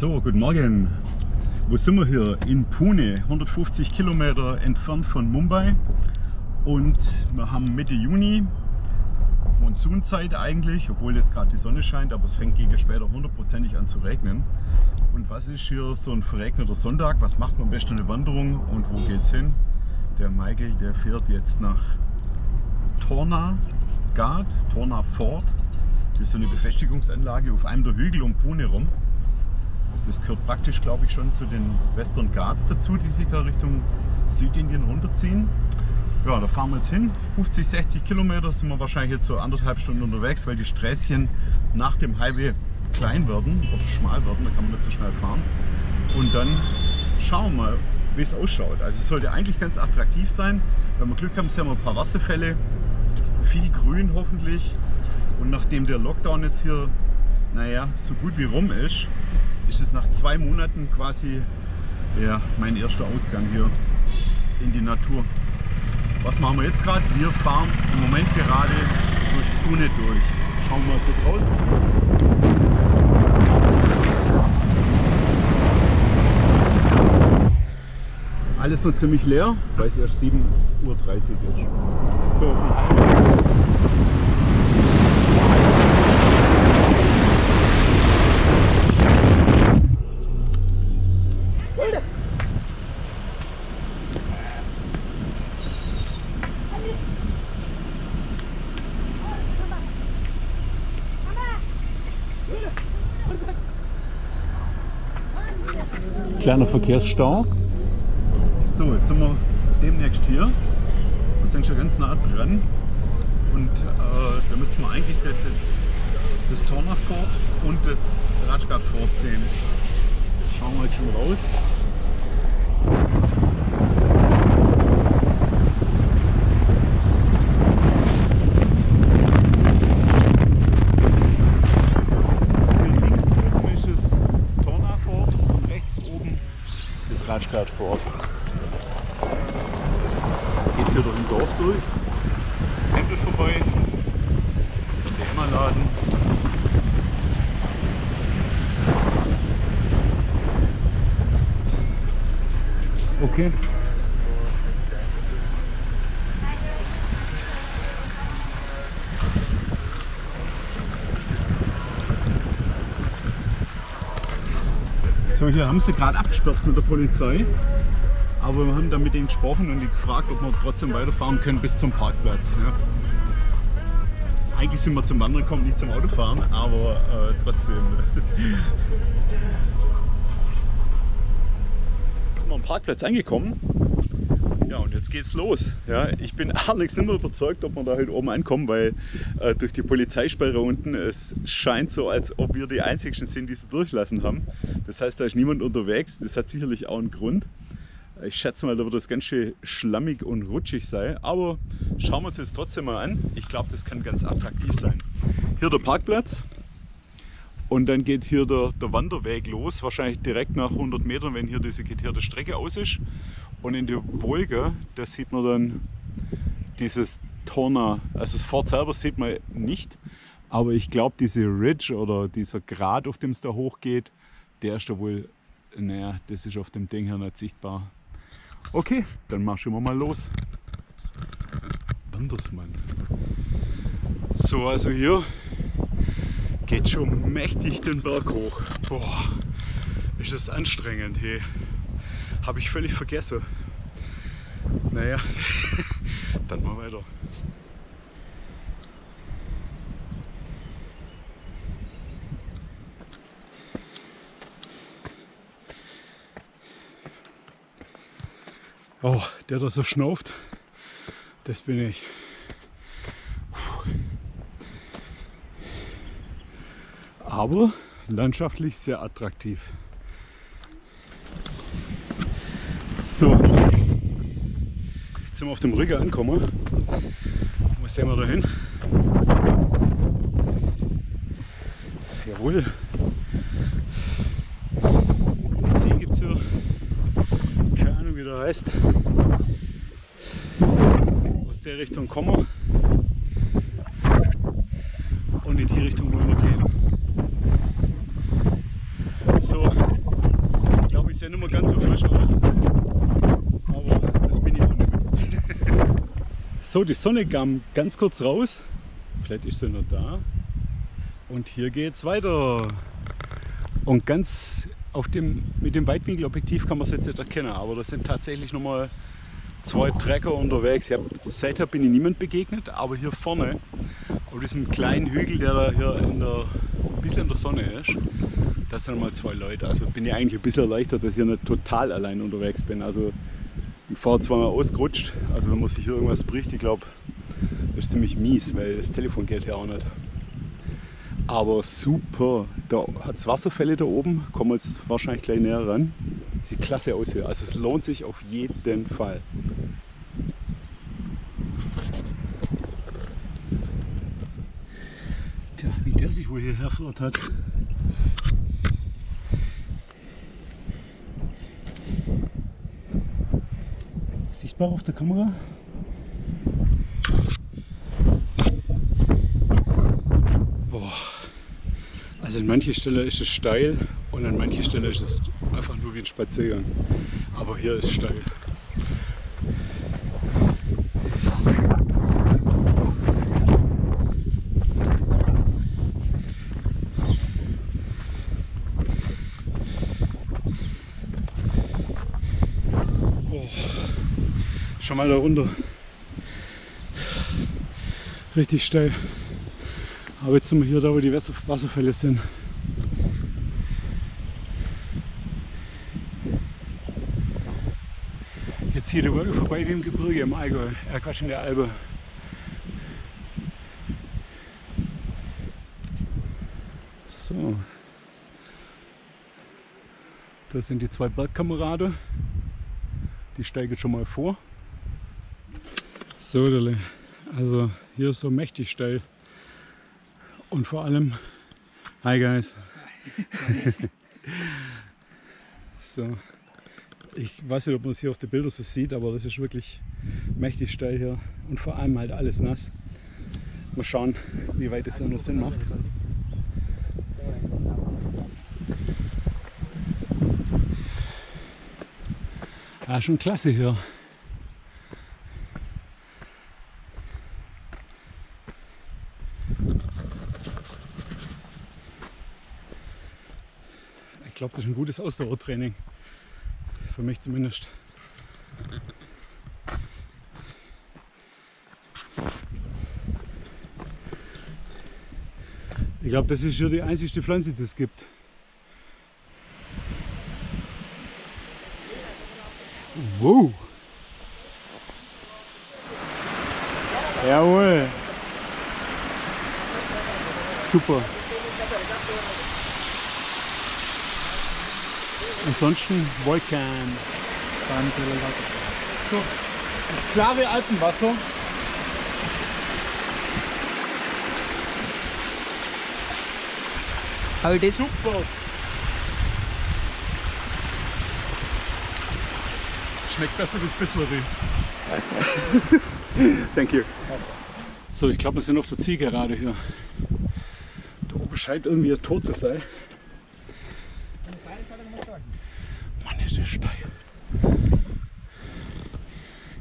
So, guten Morgen. Wo sind wir hier? In Pune, 150 Kilometer entfernt von Mumbai. Und wir haben Mitte Juni, Monsunzeit eigentlich, obwohl jetzt gerade die Sonne scheint, aber es fängt gegen später hundertprozentig an zu regnen. Und was ist hier so ein verregneter Sonntag? Was macht man am besten eine Wanderung und wo geht's hin? Der Michael, der fährt jetzt nach Torna Ghat, Torna Fort. Das ist so eine Befestigungsanlage auf einem der Hügel um Pune rum. Das gehört praktisch, glaube ich, schon zu den Western Ghats dazu, die sich da Richtung Südindien runterziehen. Ja, da fahren wir jetzt hin. 50, 60 Kilometer sind wir wahrscheinlich jetzt so anderthalb Stunden unterwegs, weil die Sträßchen nach dem Highway klein werden oder schmal werden, da kann man nicht so schnell fahren. Und dann schauen wir mal, wie es ausschaut. Also es sollte eigentlich ganz attraktiv sein. Wenn wir Glück haben, sehen wir ein paar Wasserfälle, viel Grün hoffentlich. Und nachdem der Lockdown jetzt hier, naja, so gut wie rum ist, ist es nach zwei Monaten quasi ja, mein erster Ausgang hier in die Natur. Was machen wir jetzt gerade? Wir fahren im Moment gerade durch Pune durch. Schauen wir mal kurz raus. Alles noch ziemlich leer, weil es erst 7.30 Uhr ist. So, kleiner Verkehrsstau. So, jetzt sind wir demnächst hier. Wir sind schon ganz nah dran. Und äh, da müssten wir eigentlich das, jetzt, das Torner Fort und das Rajghat Fort sehen. Schauen wir jetzt schon raus. Rajghat Fort. Geht hier durch ein Dorf durch, Tempel vorbei, der Emmerladen. Okay. Hier haben sie gerade abgesperrt mit der Polizei. Aber wir haben dann mit ihnen gesprochen und die gefragt, ob wir trotzdem weiterfahren können bis zum Parkplatz. Ja. Eigentlich sind wir zum Wandern gekommen, nicht zum Autofahren, aber äh, trotzdem. sind wir am Parkplatz angekommen. Jetzt geht's los. Ja, ich bin ehrlich nicht mehr überzeugt, ob wir da heute oben ankommen, weil äh, durch die Polizeisperre unten, es scheint so, als ob wir die Einzigen sind, die sie durchlassen haben. Das heißt, da ist niemand unterwegs. Das hat sicherlich auch einen Grund. Ich schätze mal, da wird das ganz schön schlammig und rutschig sein. Aber schauen wir uns jetzt trotzdem mal an. Ich glaube, das kann ganz attraktiv sein. Hier der Parkplatz. Und dann geht hier der, der Wanderweg los, wahrscheinlich direkt nach 100 Metern, wenn hier diese geteerte Strecke aus ist. Und in der Wolga, da sieht man dann dieses Torna, also das Fort selber sieht man nicht, aber ich glaube diese Ridge oder dieser Grat, auf dem es da hochgeht, der ist da wohl, naja, das ist auf dem Ding hier nicht sichtbar. Okay, dann marschen wir mal los. Wandersmann. So, also hier geht schon mächtig den Berg hoch. Boah, ist das anstrengend, hey. Habe ich völlig vergessen. Naja, dann mal weiter. Oh, der da so schnauft, das bin ich. aber landschaftlich sehr attraktiv. So, jetzt sind wir auf dem Rücker angekommen. Wo sehen wir da hin? Jawohl. See gibt es hier. Keine Ahnung wie der heißt. Aus der Richtung kommen. Und in die Richtung wollen wir gehen. So, ja nicht mehr ganz so frisch aus. Aber das bin ich auch nicht mehr. So, die Sonne kam ganz kurz raus. Vielleicht ist sie noch da. Und hier geht es weiter. Und ganz auf dem, mit dem Weitwinkelobjektiv kann man es jetzt nicht erkennen, aber das sind tatsächlich nochmal zwei Trecker unterwegs. Hab, seither bin ich niemand begegnet, aber hier vorne, auf diesem kleinen Hügel, der da hier in der, ein bisschen in der Sonne ist, da sind mal zwei Leute. Also bin ich eigentlich ein bisschen erleichtert, dass ich nicht total allein unterwegs bin. Also ich fahre zweimal ausgerutscht, also wenn man sich hier irgendwas bricht, ich glaube, das ist ziemlich mies, weil das Telefon geht ja auch nicht. Aber super, da hat es Wasserfälle da oben, kommen wir jetzt wahrscheinlich gleich näher ran. Sieht klasse aus hier, also es lohnt sich auf jeden Fall. Tja, wie der sich wohl hierher verirrt hat. Sichtbar auf der Kamera? Boah. Also an manchen Stellen ist es steil und an manchen Stellen ist es einfach nur wie ein Spaziergang. Aber hier ist es steil. Oh. Schon mal da runter. Richtig steil. Aber jetzt sind wir hier da, wo die Wasser Wasserfälle sind. Jetzt hier der vorbei wie im Gebirge im Allgäu, äh Quatsch in der Albe. So. Das sind die zwei Bergkameraden. Die steigen schon mal vor. So, also hier ist so mächtig steil. Und vor allem, hi guys. so, ich weiß nicht, ob man es hier auf den Bildern so sieht, aber das ist wirklich mächtig steil hier und vor allem halt alles nass. Mal schauen, wie weit es hier noch Sinn macht. Ja, schon klasse hier. Ich glaube, das ist ein gutes Ausdauertraining. Für mich zumindest. Ich glaube, das ist hier die einzigste Pflanze, die es gibt. Wow! Jawohl! Super! Ansonsten Vulkan. So, das klare Alpenwasser. How it is? Super! Schmeckt besser wie das Bisleri. Thank you. So, ich glaube, wir sind auf der Zielgerade hier. Da oben scheint irgendwie ein Tor zu sein.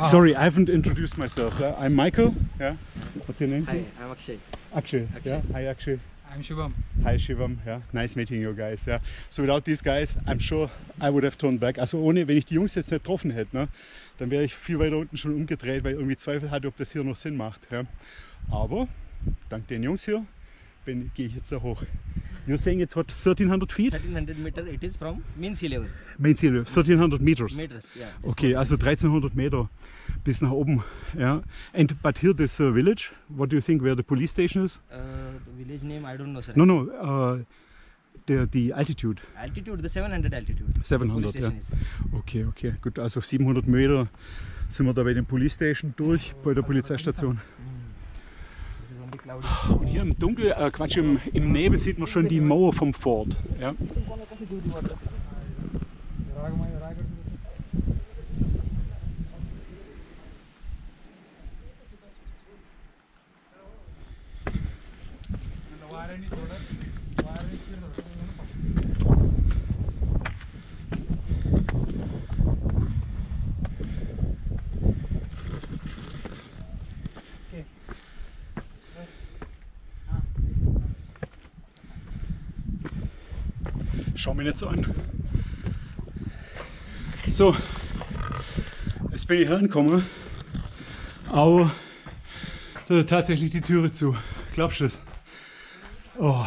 Ah. Sorry, I haven't introduced myself. Uh, I'm Michael. Yeah. What's your name? Hi, I'm Akshay. Akshay. Akshay. Yeah. Hi, Akshay. I'm Shivam. Hi, Shivam. Yeah. Nice meeting you guys. Yeah. So without these guys, I'm sure I would have turned back. Also ohne, wenn ich die Jungs jetzt nicht getroffen hätte, ne, dann wäre ich viel weiter unten schon umgedreht, weil ich irgendwie Zweifel hatte, ob das hier noch Sinn macht. Ja. Aber dank den Jungs hier bin, gehe ich jetzt da hoch. You're saying it's what 1300 feet? 1300 meter, it is from Main sea level. Main sea level, 1300 meters. Meters, yeah. Okay, also 1300 Meter bis nach oben. Yeah. And but here this uh, village, what do you think where the police station is? Uh, the village name I don't know sir. No, no. Uh, der, die Altitude? Altitude, the 700 Altitude. 700, ja. Okay, okay, gut. Also 700 Meter sind wir da bei der Police Station durch, bei der also, Polizeistation. Mhm. Und hier im Dunkel, äh, Quatsch, im, im Nebel sieht man schon die Mauer vom Fort. Ja. Schau mich nicht so an. So, jetzt bin ich herangekommen, aber da ist tatsächlich die Türe zu. Glaubst du das? Oh.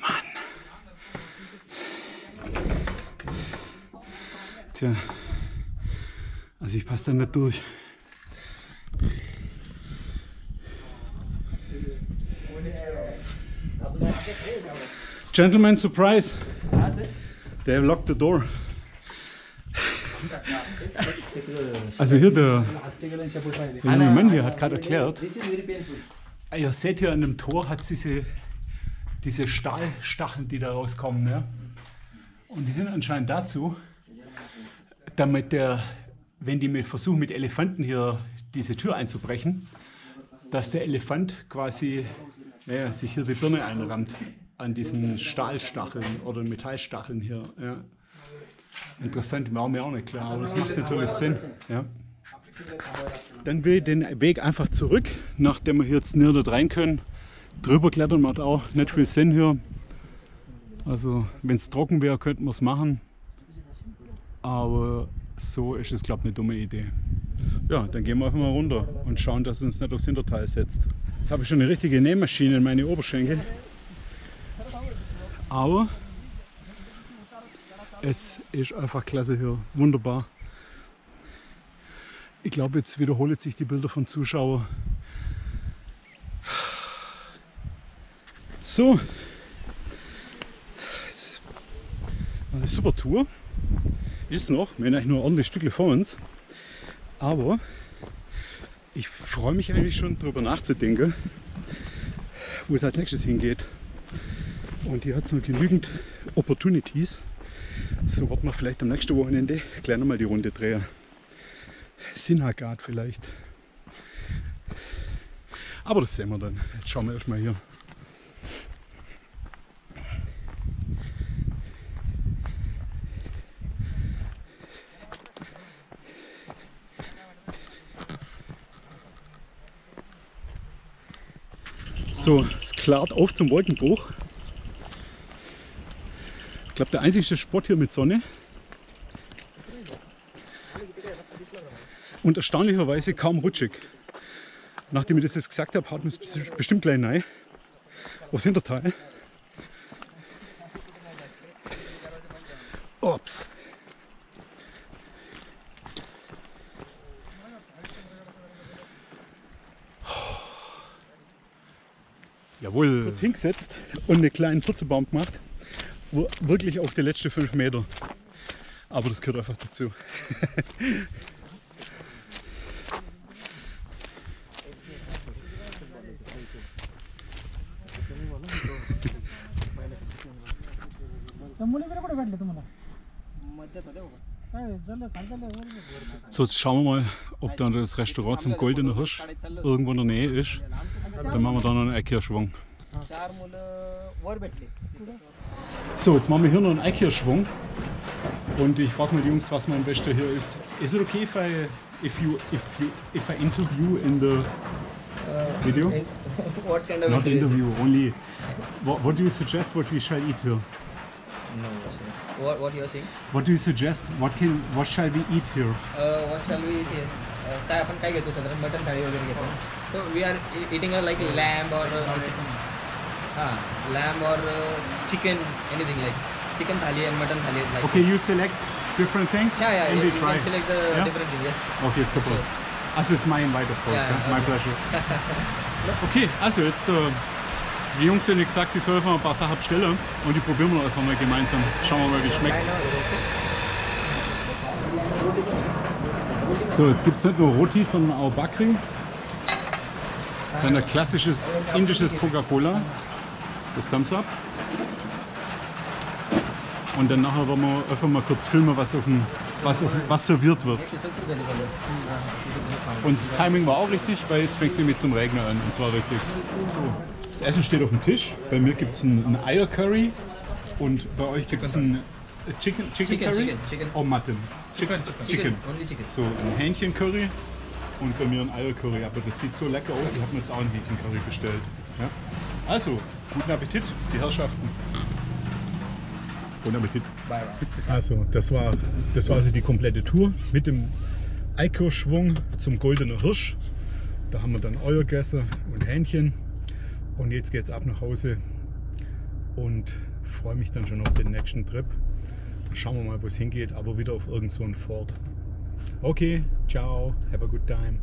Mann. Tja, also ich passe da nicht durch. Gentleman, surprise! They have locked the door. Also hier der, junge Mann hier hat gerade erklärt, ihr seht hier an dem Tor hat diese, diese Stahlstacheln, die da rauskommen. Ja? Und die sind anscheinend dazu, damit der, wenn die mit versuchen mit Elefanten hier diese Tür einzubrechen, dass der Elefant quasi ja, sich hier die Birne einrammt an diesen Stahlstacheln oder Metallstacheln hier. Ja. Interessant, war mir auch nicht klar, aber das macht natürlich Sinn. Ja. Dann will ich den Weg einfach zurück, nachdem wir hier jetzt nirgends rein können. Drüber klettern macht auch nicht viel Sinn hier. Also wenn es trocken wäre, könnten wir es machen. Aber so ist es, glaube ich, eine dumme Idee. Ja, dann gehen wir einfach mal runter und schauen, dass es uns nicht aufs Hinterteil setzt. Jetzt habe ich schon eine richtige Nähmaschine in meine Oberschenkel. Aber es ist einfach klasse hier. Wunderbar. Ich glaube, jetzt wiederholen sich die Bilder von Zuschauern. So. Eine super Tour. Ist noch. Wir haben eigentlich nur ein ordentliches Stückchen vor uns. Aber ich freue mich eigentlich schon darüber nachzudenken, wo es als nächstes hingeht. Und hier hat es noch genügend Opportunities. So wird man vielleicht am nächsten Wochenende gleich nochmal die Runde drehen. Sinhagat vielleicht. Aber das sehen wir dann. Jetzt schauen wir erstmal hier. So, es klart auf zum Wolkenbruch. Ich glaube, der einzige Spot hier mit Sonne. Und erstaunlicherweise kaum rutschig. Nachdem ich das jetzt gesagt habe, haut man es bestimmt gleich rein. Aufs Hinterteil. Jawohl. kurz hingesetzt und einen kleinen Purzelbaum gemacht. Wirklich auf die letzten fünf Meter. Aber das gehört einfach dazu. So, jetzt schauen wir mal, ob dann das Restaurant zum Goldenen Hirsch irgendwo in der Nähe ist. Dann machen wir da noch einen Eckirschwung. So, jetzt machen wir hier noch einen Eckirschwung. Und ich frage mal die Jungs, was mein Bester hier ist. Ist es okay if I, if you, if you, if I interview in the uh, video? what kind of Not interview, only. What, what do you suggest what we shall eat here? No, what, what you are saying? What do you suggest? What can, what shall we eat here? Uh, what shall we eat here? काय आपण काय घेतो साधारण मटन थाळी वगैरे घेतो so we are e- eating a like lamb or हा lamb or uh, chicken anything like chicken थाली and mutton थाली like Okay, you select different things yeah yeah, and yeah we you try. can select the Yeah? different thing yes Okay, super. Also ist my invite, of course. Ja, Yeah, ja, My okay. pleasure. Okay, also jetzt äh, Die Jungs sind gesagt, die sollen mal ein paar Sachen bestellen und die probieren wir einfach mal gemeinsam. Schauen wir mal, wie es schmeckt. So, jetzt gibt es nicht nur Roti, sondern auch Bakri. Dann ein klassisches indisches Coca-Cola, das Thumbs Up. Und dann nachher wollen wir einfach mal kurz filmen, was, auf dem, was, auf, was serviert wird. Und das Timing war auch richtig, weil jetzt fängt es nämlich zum Regnen an. Und zwar richtig. Das Essen steht auf dem Tisch. Bei mir gibt es ein, ein Eier-Curry und bei euch gibt es ein Chicken, Chicken, Chicken, Curry. chicken, chicken. Oh, Mutton. Chicken. Chicken. Only chicken. So, ein Hähnchen-Curry und bei mir ein Eier-Curry. Aber das sieht so lecker aus, ich habe mir jetzt auch ein Hähnchen-Curry bestellt. Ja? Also, guten Appetit, die Herrschaften. Guten Appetit. Bye bye. Also, das war, das war also die komplette Tour mit dem Eikirschschwung zum Goldenen Hirsch. Da haben wir dann Eier gegessen und Hähnchen. Und jetzt geht's ab nach Hause und freue mich dann schon auf den nächsten Trip. Schauen wir mal, wo es hingeht, aber wieder auf irgend so Fort. Okay, ciao, have a good time.